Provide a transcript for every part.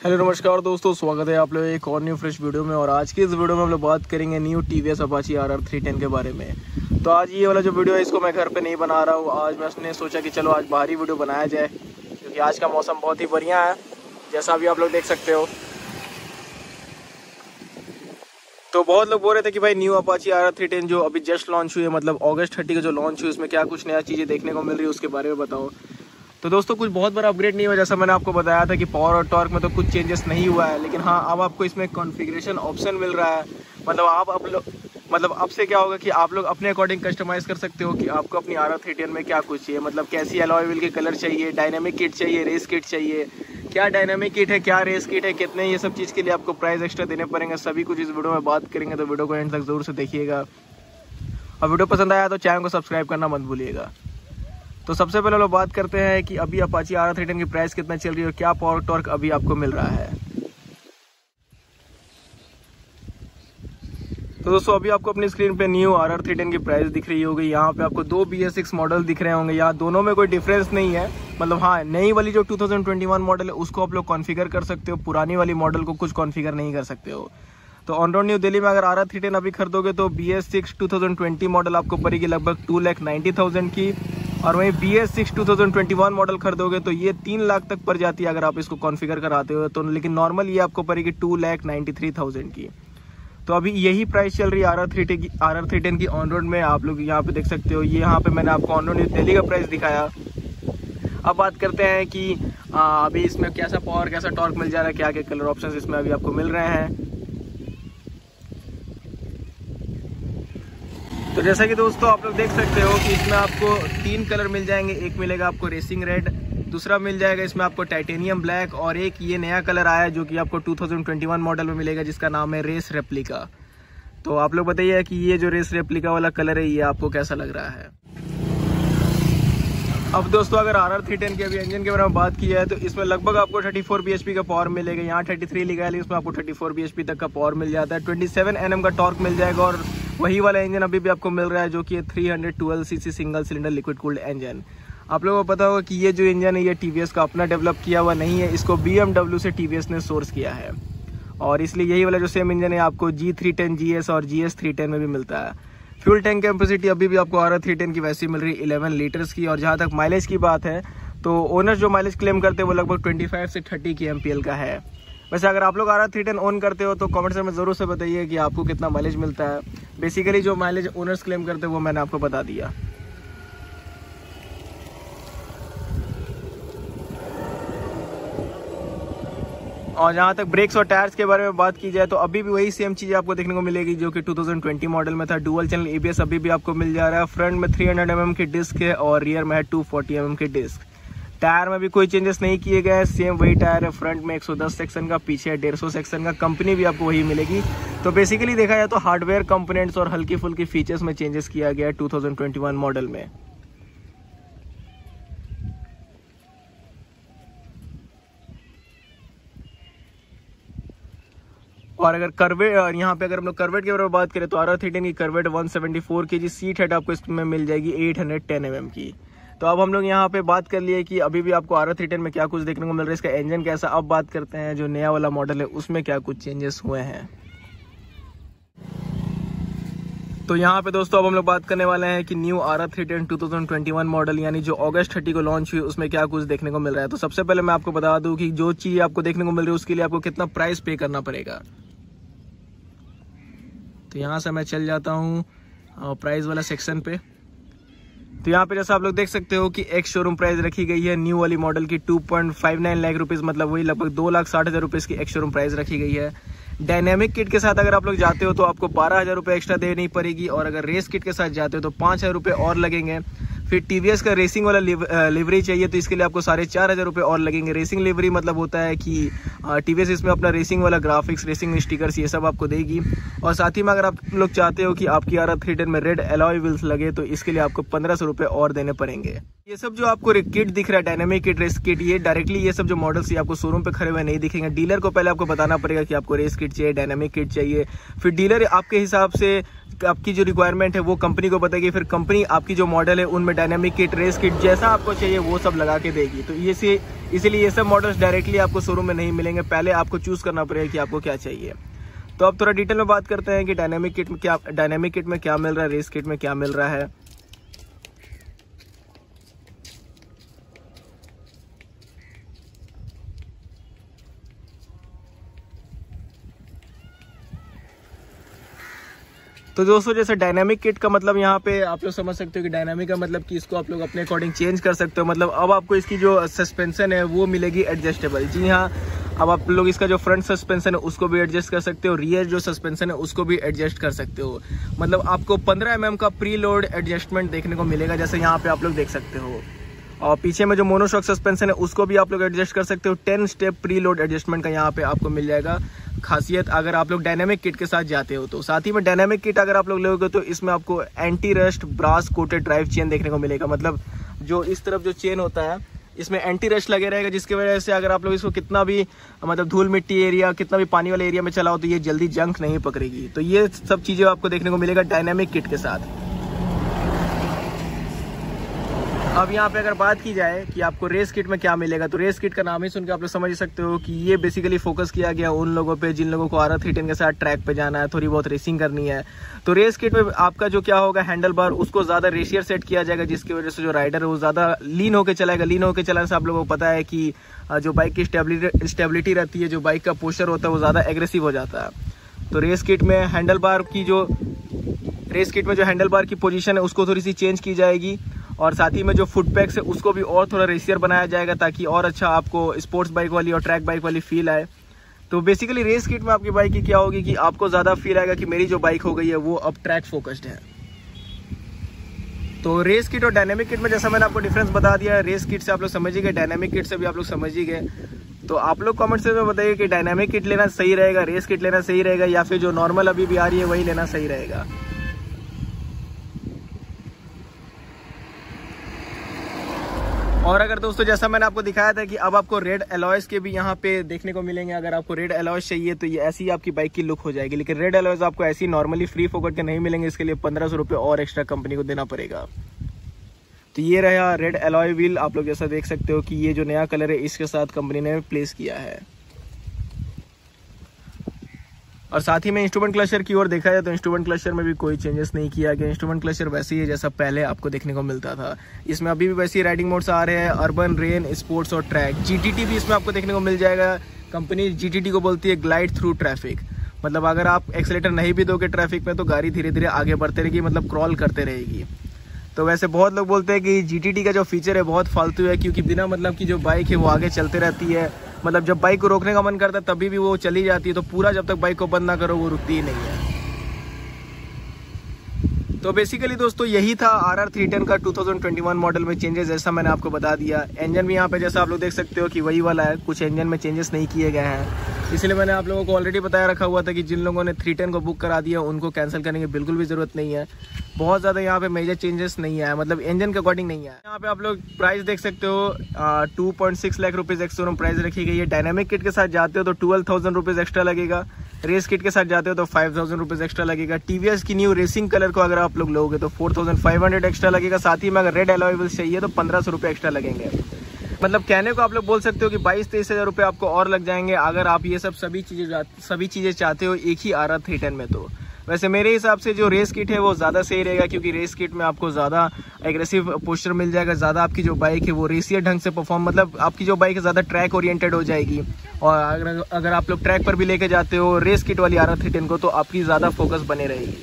Hello, नमस्कार दोस्तों, स्वागत है आप लोग एक और न्यू फ्रेश वीडियो में। और आज की इस वीडियो में हम लोग बात करेंगे new T V S Apache R R three ten के बारे में। तो आज ये वाला जो वीडियो है, इसको मैं घर पे नहीं बना रहा हूँ। आज मैंने सोचा कि चलो, आज बाहरी वीडियो बनाया जाए, क्योंकि आज का मौसम बहुत ही बढ़िया है, जैसा अभी आप लोग देख सकते हो। तो बहुत लोग बोल रहे थे कि भाई new Apache R R three ten जो अभी जस्ट लॉन्च हुई है मतलब अगस्त थर्टी का जो लॉन्च हुई उसमें क्या कुछ नया चीज़ें देखने को मिल रही है, उसके बारे में बताओ। तो दोस्तों, कुछ बहुत बड़ा अपग्रेड नहीं हुआ, जैसा मैंने आपको बताया था कि पावर और टॉर्क में तो कुछ चेंजेस नहीं हुआ है, लेकिन हाँ अब आपको इसमें कॉन्फ़िगरेशन ऑप्शन मिल रहा है। मतलब आप अब लोग मतलब अब से क्या होगा कि आप लोग अपने अकॉर्डिंग कस्टमाइज़ कर सकते हो कि आपको अपनी आर आर में क्या कुछ चाहिए। मतलब कैसी व्हील के कलर चाहिए डायनेमिक किट चाहिए रेस किट चाहिए। क्या डायनेमिक किट है, क्या रेस किट है, कितने, ये सब चीज़ के लिए आपको प्राइस एक्स्ट्रा देने पड़ेंगे। सभी कुछ इस वीडियो में बात करेंगे तो वीडियो को एंड तक ज़रूर से देखिएगा। और वीडियो पसंद आया तो चैनल को सब्सक्राइब करना मत भूलिएगा। तो सबसे पहले लोग बात करते हैं कि अभी अपाची आर थ्री की प्राइस कितना चल रही है और क्या पावर टॉर्क अभी आपको मिल रहा है। तो दोस्तों, अभी आपको अपनी स्क्रीन पे न्यू आर आर की प्राइस दिख रही होगी। यहाँ पे आपको दो बी एस सिक्स मॉडल दिख रहे होंगे। यहाँ दोनों में कोई डिफरेंस नहीं है। मतलब हाँ नई वाली जो 2021 मॉडल है, उसको आप लोग कॉन्फ़िगर कर सकते हो। पुरानी वाली मॉडल को कुछ कॉन्फ़िगर नहीं कर सकते हो। तो ऑन रोड न्यू दिल्ली में अगर आर आर अभी खरीदोगे तो B S six two thousand twenty model आपको पड़ेगी लगभग टू लैख थाउज़ेंड की। और वहीं B S six two thousand twenty one model खरीदोगे तो ये तीन लाख तक पड़ जाती है अगर आप इसको कॉन्फ़िगर कराते हो तो। लेकिन नॉर्मल ये आपको पड़ेगी two lakh ninety three thousand की। तो अभी यही प्राइस चल रही है आर आर थ्री की आर आर थ्री टेन की ऑन रोड में। आप लोग यहाँ पे देख सकते हो ये यहाँ पे मैंने आपको ऑन रोड दिल्ली का प्राइस दिखाया। अब बात करते हैं कि आ, अभी इसमें कैसा पावर कैसा टॉर्क मिल जा रहा है क्या क्या कलर ऑप्शन इसमें अभी आपको मिल रहे हैं। तो जैसा कि दोस्तों आप लोग देख सकते हो कि इसमें आपको तीन कलर मिल जाएँगे। एक मिलेगा आपको रेसिंग रेड दूसरा मिल जाएगा इसमें आपको टाइटेनियम ब्लैक और एक ये नया कलर आया जो कि आपको 2021 मॉडल में मिलेगा, जिसका नाम है रेस रेप्लिका तो आप लोग बताइए कि ये जो रेस रेप्लिका वाला कलर है, ये आपको कैसा लग रहा है? अब दोस्तों, अगर आर आर टेन के अभी इंजन के बारे में बात की है तो इसमें लगभग आपको 34 फोर का पावर मिलेगा। यहाँ 33 लिखा है, इसमें आपको 34 फोर तक का पावर मिल जाता है। 27 सेवन का टॉर्क मिल जाएगा और वही वाला इंजन अभी भी आपको मिल रहा है जो कि three hundred CC single cylinder liquid cooled engine आप लोगों को पता होगा कि ये जो इंजन है, ये टी का अपना डेवलप किया हुआ नहीं है, इसको बी से टी ने सोर्स किया है. और इसलिए यही वाला जो सेम इंजन है, आपको G three ten G S और जी एस थ्री टेन में भी मिलता है. फ्यूल टैंक कैपेसिटी अभी भी आपको आर थ्री टेन की वैसी मिल रही है इलेवन लीटर्स की. और जहाँ तक माइलेज की बात है तो ओनर्स जो माइलेज क्लेम करते हैं, वो लगभग 25 से 30 की एम का है. वैसे अगर आप लोग आर थ्री टेन ऑन करते हो तो कमेंट में ज़रूर से बताइए कि आपको कितना माइलेज मिलता है। बेसिकली जो माइलेज ओनर्स क्लेम करते हैं, वो मैंने आपको बता दिया। और जहाँ तक ब्रेक्स और टायर्स के बारे में बात की जाए तो अभी भी वही सेम चीज़ आपको देखने को मिलेगी, जो कि 2020 मॉडल में था। डुअल चैनल एबीएस अभी भी आपको मिल जा रहा है। फ्रंट में 300 हंड्रेड mm की डिस्क है और रियर में है 240 mm की डिस्क टायर में भी कोई चेंजेस नहीं किए गए सेम वही टायर है फ्रंट में 110 सेक्शन का, पीछे डेढ़ सेक्शन का कंपनी भी आपको वही मिलेगी। तो बेसिकली देखा जाए तो हार्डवेयर कंपोनेंट्स और हल्की फुल्की फीचर्स में चेंजेस किया गया है 2021 मॉडल में। और अगर करवेट यहाँ पे अगर हम लोग करवेट के बारे में बात करें तो आर आर थ्री की करवेट 174 की जी सीट हेड आपको इसमें मिल जाएगी 810 एम mm की। तो अब हम लोग यहाँ पे बात कर लिए कि अभी भी आपको आर थ्री में क्या कुछ देखने को मिल रहा है, इसका इंजन कैसा, अब बात करते हैं जो नया वाला मॉडल है, उसमें क्या कुछ चेंजेस हुए हैं। तो यहाँ पे दोस्तों अब हम लोग बात करने वाले हैं कि new R three ten two thousand twenty one model यानी जो अगस्त थर्टी को लॉन्च हुई, उसमें क्या कुछ देखने को मिल रहा है। तो सबसे पहले मैं आपको बता दूँ कि जो चीज़ आपको देखने को मिल रही है, उसके लिए आपको कितना प्राइस पे करना पड़ेगा। तो यहाँ से मैं चल जाता हूँ प्राइस वाला सेक्शन पे। तो यहाँ पे जैसा आप लोग देख सकते हो कि एक शोरूम प्राइस रखी गई है। न्यू वाली मॉडल की 2.59 लाख रुपीज़ मतलब वही लगभग दो लाख साठ हज़ार रुपीज़ की एक शोरूम प्राइस रखी गई है। डायनेमिक किट के साथ अगर आप लोग जाते हो तो आपको बारह हज़ार रुपये एक्स्ट्रा देनी पड़ेगी और अगर रेस किट के साथ जाते हो तो पाँच हज़ार रुपये और लगेंगे। फिर टीवीएस का रेसिंग वाला लिवरी चाहिए तो इसके लिए आपको साढ़े चार हज़ार रुपये और लगेंगे। रेसिंग लिवरी मतलब होता है कि टीवीएस इसमें अपना रेसिंग वाला ग्राफिक्स रेसिंग स्टिकर्स ये सब आपको देगी। और साथ ही में अगर आप लोग चाहते हो कि आपकी आर थ्री में रेड एलॉय व्हील्स लगे तो इसके लिए आपको पंद्रह सौ रुपये और देने पड़ेंगे। ये सब जो आपको किट दिख रहा है डायनेमिक किट रेस किट ये डायरेक्टली ये सब जो मॉडल्स ये आपको शोरूम पे खड़े हुए नहीं दिखेंगे। डीलर को पहले आपको बताना पड़ेगा कि आपको रेस किट चाहिए डायनेमिक किट चाहिए। फिर डीलर आपके हिसाब से आपकी जो रिक्वायरमेंट है, वो कंपनी को बताएगी। फिर कंपनी आपकी जो मॉडल है, उनमें डायनेमिक किट रेस किट जैसा आपको चाहिए, वो सब लगा के देगी। तो ये इसीलिए ये सब मॉडल्स डायरेक्टली आपको शोरूम में नहीं मिलेंगे। पहले आपको चूज़ करना पड़ेगा कि आपको क्या चाहिए। तो अब थोड़ा डिटेल में बात करते हैं कि डायनेमिक किट में क्या डायनेमिक किट में क्या मिल रहा है रेस किट में क्या मिल रहा है। तो दोस्तों, जैसे डायनामिक किट का मतलब यहाँ पे आप लोग समझ सकते हो कि डायनामिक का मतलब कि इसको आप लोग अपने अकॉर्डिंग चेंज कर सकते हो। मतलब अब आपको इसकी जो सस्पेंशन है, वो मिलेगी एडजस्टेबल जी हाँ अब आप लोग इसका जो फ्रंट सस्पेंशन है, उसको भी एडजस्ट कर सकते हो। रियर जो सस्पेंशन है, उसको भी एडजस्ट कर सकते हो। मतलब आपको 15 एम mm का प्री लोड एडजस्टमेंट देखने को मिलेगा, जैसे यहाँ पे आप लोग देख सकते हो। और पीछे में जो मोनोशॉक सस्पेंशन है, उसको भी आप लोग एडजस्ट कर सकते हो। Ten step pre load adjustment का यहाँ पे आपको मिल जाएगा। खासियत अगर आप लोग डायनेमिक किट के साथ जाते हो तो साथ ही में डायनेमिक किट अगर आप लोग लोगे तो इसमें आपको anti rust brass coated drive chain देखने को मिलेगा। मतलब जो इस तरफ़ जो चेन होता है, इसमें एंटी रस्ट लगे रहेगा, जिसकी वजह से अगर आप लोग इसको कितना भी मतलब धूल मिट्टी एरिया कितना भी पानी वाले एरिया में चलाओ तो ये जल्दी जंक नहीं पकड़ेगी। तो ये सब चीज़ें आपको देखने को मिलेगा डायनेमिक किट के साथ। अब यहाँ पे अगर बात की जाए कि आपको रेस किट में क्या मिलेगा तो रेस किट का नाम ही सुनकर आप लोग समझ सकते हो कि ये बेसिकली फोकस किया गया उन लोगों पे जिन लोगों को आर थ्री टेन के साथ ट्रैक पे जाना है, थोड़ी बहुत रेसिंग करनी है। तो रेस किट में आपका जो क्या होगा हैंडल बार उसको ज़्यादा रेशियर सेट किया जाएगा, जिसकी वजह से जो राइडर है वो ज़्यादा लीन होकर चलाएगा। लीन होकर चलाने से आप लोगों को पता है कि जो बाइक की स्टेबिलिटी रहती है, जो बाइक का पोस्टर होता है, वो ज़्यादा एग्रेसिव हो जाता है। तो रेस किट में हैंडल बार की जो रेस किट में जो हैंडल बार की पोजीशन है, उसको थोड़ी सी चेंज की जाएगी। और साथ ही में जो फुट पैक्स है, उसको भी और थोड़ा रेसियर बनाया जाएगा ताकि और अच्छा आपको स्पोर्ट्स बाइक वाली और ट्रैक बाइक वाली फील आए। तो बेसिकली रेस किट में आपकी बाइक की क्या होगी कि आपको ज़्यादा फील आएगा कि मेरी जो बाइक हो गई है, वो अब ट्रैक फोकस्ड है। तो रेस किट और डायनेमिक किट में जैसा मैंने आपको डिफरेंस बता दिया है रेस किट से आप लोग समझ ही गए डायनेमिक किट से भी आप लोग समझ ही गए। तो आप लोग कमेंट से बताइए कि डायनेमिक किट लेना सही रहेगा रेस किट लेना सही रहेगा, या फिर जो नॉर्मल अभी भी आ रही है, वही लेना सही रहेगा। और अगर दोस्तों, जैसा मैंने आपको दिखाया था कि अब आपको रेड एलॉयस के भी यहाँ पे देखने को मिलेंगे। अगर आपको रेड एलॉयस चाहिए तो ये ऐसी आपकी बाइक की लुक हो जाएगी। लेकिन रेड एलॉयस आपको ऐसी नॉर्मली फ्री फोकट के नहीं मिलेंगे। इसके लिए पंद्रह सौ रुपये और एक्स्ट्रा कंपनी को देना पड़ेगा। तो ये रहा रेड एलॉय व्हील आप लोग जैसा देख सकते हो कि ये जो नया कलर है, इसके साथ कंपनी ने प्लेस किया है। और साथ ही में इंस्ट्रूमेंट क्लचर की ओर देखा जाए तो इंस्ट्रूमेंट क्लचर में भी कोई चेंजेस नहीं किया गया। इंस्ट्रूमेंट क्लचर वैसे ही है जैसा पहले आपको देखने को मिलता था। इसमें अभी भी वैसे ही राइडिंग मोड्स आ रहे हैं। अर्बन रेन स्पोर्ट्स और ट्रैक जीटीटी भी इसमें आपको देखने को मिल जाएगा। कंपनी जीटीटी को बोलती है ग्लाइड थ्रू ट्रैफ़िक मतलब अगर आप एक्सीटर नहीं भी दोगे ट्रैफ़िक में तो गाड़ी धीरे धीरे आगे बढ़ते रहेगी मतलब क्रॉल करते रहेगी। तो वैसे बहुत लोग बोलते हैं कि जीटीटी का जो फीचर है, बहुत फालतू है, क्योंकि बिना मतलब की जो बाइक है, वो आगे चलते रहती है। मतलब जब बाइक को रोकने का मन करता है, तभी भी वो चली जाती है तो पूरा जब तक बाइक को बंद ना करो, वो रुकती ही नहीं है। तो बेसिकली दोस्तों, यही था आर आर थ्री टेन का 2021 मॉडल में चेंजेस जैसा मैंने आपको बता दिया। इंजन भी यहाँ पे जैसा आप लोग देख सकते हो कि वही वाला है, कुछ इंजन में चेंजेस नहीं किए गए हैं। इसलिए मैंने आप लोगों को ऑलरेडी बताया रखा हुआ था कि जिन लोगों ने थ्री टेन को बुक करा दिया, उनको कैंसिल करने की बिल्कुल भी ज़रूरत नहीं है। बहुत ज़्यादा यहाँ पे मेजर चेंजेस नहीं आया मतलब इंजन के अकॉर्डिंग नहीं आया। यहाँ पे आप लोग प्राइस देख सकते हो two point six lakh rupees ex showroom price रखी गई है। डायनेमिक किट के साथ जाते हो तो ट्वेल्व थाउज़ेंड रुपीज़ एक्स्ट्रा लगेगा। रेस किट के साथ जाते हो तो फाइव थाउज़ेंड रुपीज़ एक्स्ट्रा लगेगा। टीवीएस की न्यू रेसिंग कलर को अगर आप लोग लोगे तो four thousand five hundred extra लगेगा। साथ ही में अगर रेड अलावेबल्स चाहिए तो पंद्रह सौ रुपये एक्स्ट्रा लगेंगे। मतलब कहने को आप लोग बोल सकते हो कि बाईस, तेईस हज़ार रुपये आपको और लग जाएँगे, अगर आप ये सब सभी चीज़ें सभी चीज़ें चाहते हो, एक ही आर थ्री टेन में तो। वैसे मेरे हिसाब से जो रेस किट है, वो ज़्यादा सही रहेगा, क्योंकि रेस किट में आपको ज़्यादा एग्रेसिव पोस्टर मिल जाएगा, ज़्यादा आपकी जो बाइक है, वो रेसियर ढंग से परफॉर्म मतलब आपकी जो बाइक है, ज़्यादा ट्रैक ओरिएंटेड हो जाएगी। और अगर अगर आप लोग ट्रैक पर भी लेके जाते हो रेस किट वाली आर आर को तो आपकी ज़्यादा फोकस बने रहेगी।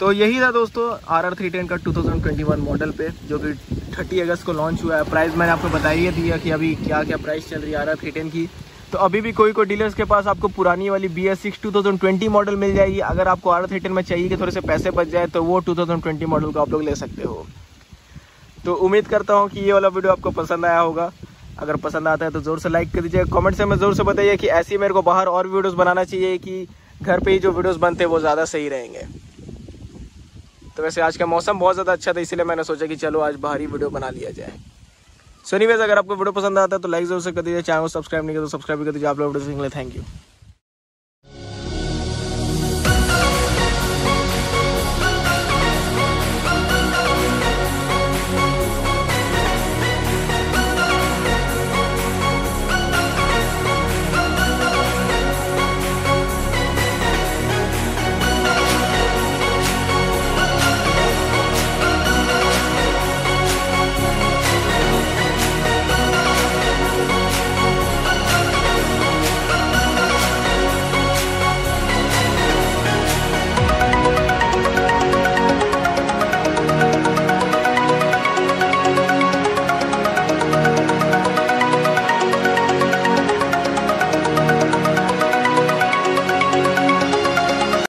तो यही था दोस्तों, आर आर थ्री टेन का 2021 मॉडल पे, जो कि 30 अगस्त को लॉन्च हुआ है। प्राइस मैंने आपको बताइए दिया कि अभी क्या क्या प्राइस चल रही है आर आर थ्री टेन की। तो अभी भी कोई कोई डीलर्स के पास आपको पुरानी वाली B S six two thousand twenty model मिल जाएगी। अगर आपको आर थिएटर में चाहिए कि थोड़े से पैसे बच जाए तो वो 2020 मॉडल को आप लोग ले सकते हो। तो उम्मीद करता हूँ कि ये वाला वीडियो आपको पसंद आया होगा। अगर पसंद आता है तो ज़ोर से लाइक कर दीजिए। कमेंट से मैं ज़ोर से बताइए कि ऐसी मेरे को बाहर और वीडियोस बनाना चाहिए कि घर पे ही जो वीडियोस बनते हैं, वो ज़्यादा सही रहेंगे। तो वैसे आज का मौसम बहुत ज़्यादा अच्छा था, इसलिए मैंने सोचा कि चलो आज बाहरी वीडियो बना लिया जाए। सो एनीवेज अगर आपको वीडियो पसंद आता है तो लाइक ज़रूर से कर दीजिए चैनल को सब्सक्राइब नहीं किया तो सब्सक्राइब कर दीजिए। आप लोग थैंक यू